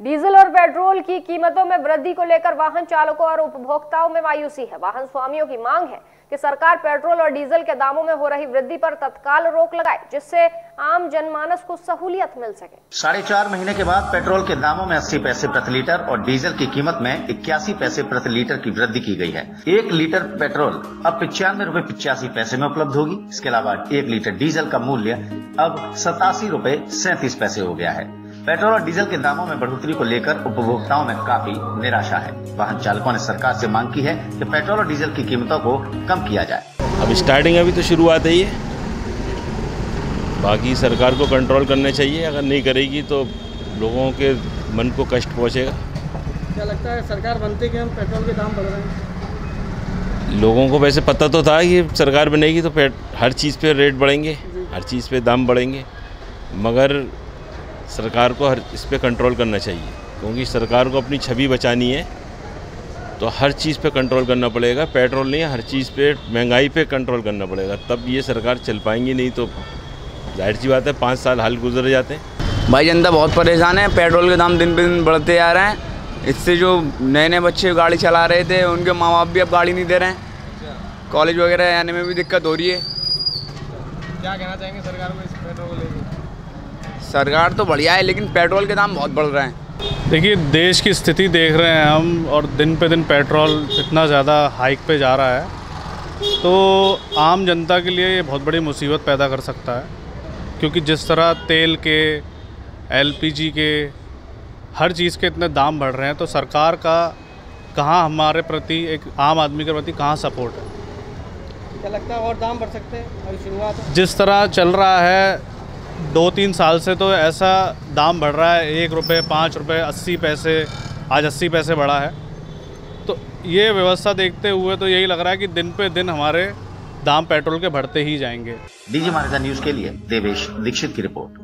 Diesel और petrol की कीमतों में वृद्धि को लेकर वाहन चालकों और उपभोक्ताओं में मायूसी है। वाहन स्वामियों की मांग है कि सरकार पेट्रोल और डीजल के दामों में हो रही वृद्धि पर तत्काल रोक लगाए, जिससे आम जनमानस को सहूलियत मिल सके। साढ़े चार महीने के बाद पेट्रोल के दामों में 80 पैसे प्रति लीटर और डीजल की कीमत में इक्यासी पैसे प्रति लीटर की वृद्धि की गई है। एक लीटर पेट्रोल अब पिचानवे रूपए पिचासी पैसे में उपलब्ध होगी। इसके अलावा एक लीटर डीजल का मूल्य अब सतासी रूपए सैंतीस पैसे हो गया है। पेट्रोल और डीजल के दामों में बढ़ोतरी को लेकर उपभोक्ताओं में काफ़ी निराशा है। वाहन चालकों ने सरकार से मांग की है कि पेट्रोल और डीजल की कीमतों को कम किया जाए। अब स्टार्टिंग अभी तो शुरुआत है ही है बाकी सरकार को कंट्रोल करना चाहिए। अगर नहीं करेगी तो लोगों के मन को कष्ट पहुँचेगा। क्या लगता है सरकार बनते कि हम पेट्रोल के दाम बढ़ रहे हैं? लोगों को वैसे पता तो था कि सरकार बनेगी तो हर चीज़ पे रेट बढ़ेंगे हर चीज़ पे दाम बढ़ेंगे। मगर सरकार को हर इस पर कंट्रोल करना चाहिए। क्योंकि सरकार को अपनी छवि बचानी है तो हर चीज़ पे कंट्रोल करना पड़ेगा। पेट्रोल नहीं हर चीज़ पे महँगाई पे कंट्रोल करना पड़ेगा। तब ये सरकार चल पाएँगी नहीं तो ज़ाहिर सी बात है पाँच साल हाल गुजर जाते हैं। भाई जनता बहुत परेशान है। पेट्रोल के दाम दिन पे दिन बढ़ते जा रहे हैं। इससे जो नए नए बच्चे गाड़ी चला रहे थे उनके माँ बाप भी अब गाड़ी नहीं दे रहे हैं। कॉलेज वगैरह आने में भी दिक्कत हो रही है। क्या कहना चाहेंगे सरकार को इस पेट्रोल को लेकर सरकार तो बढ़िया है लेकिन पेट्रोल के दाम बहुत बढ़ रहे हैं। देखिए देश की स्थिति देख रहे हैं हम और दिन पे दिन पेट्रोल इतना ज़्यादा हाइक पे जा रहा है तो आम जनता के लिए ये बहुत बड़ी मुसीबत पैदा कर सकता है क्योंकि जिस तरह तेल के एलपीजी के हर चीज़ के इतने दाम बढ़ रहे हैं तो सरकार का कहाँ हमारे प्रति एक आम आदमी के प्रति कहाँ सपोर्ट है? क्या लगता है और दाम बढ़ सकते हैं? अभी शुरुआत जिस तरह चल रहा है दो तीन साल से तो ऐसा दाम बढ़ रहा है, एक रुपये पाँच रुपये अस्सी पैसे, आज अस्सी पैसे बढ़ा है। तो ये व्यवस्था देखते हुए तो यही लग रहा है कि दिन पे दिन हमारे दाम पेट्रोल के बढ़ते ही जाएँगे। डीजी महाराजा न्यूज़ के लिए देवेश दीक्षित की रिपोर्ट।